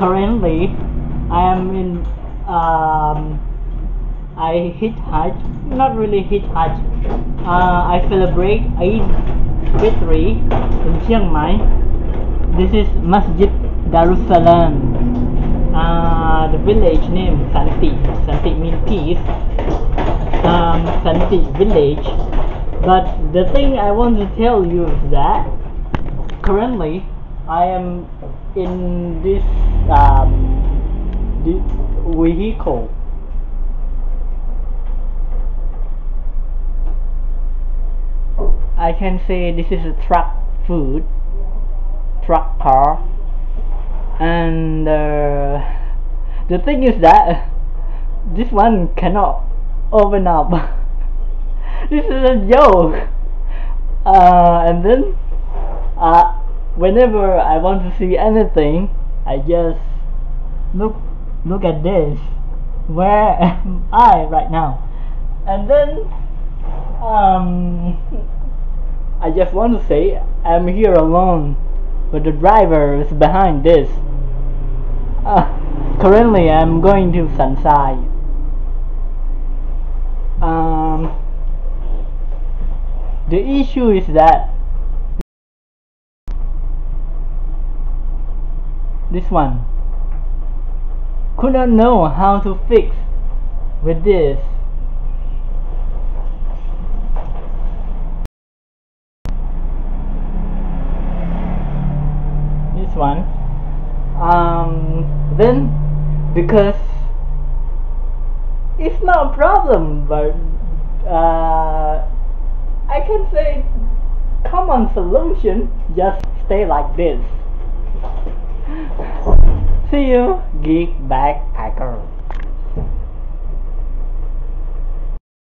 currently I am in um I hitchhike not really hitchhike uh, I celebrate Eid Fitri in Chiang Mai. This is Masjid Darussalam. Uh, the village name Santi. Santi means peace. Um, Santi village. But the thing I want to tell you is that currently I am in this um, vehicle. I can say this is a truck food truck car. And uh, the thing is that this one cannot open up. This is a joke. Uh, and then uh, whenever I want to see anything I just look look at this where am I right now and then um, I just want to say I'm here alone but the driver is behind this uh, currently I'm going to Sansai. um, the issue is that this one. Could not know how to fix with this. This one. Um then because it's not a problem but uh, I can say common solution just stay like this See you, geek bag.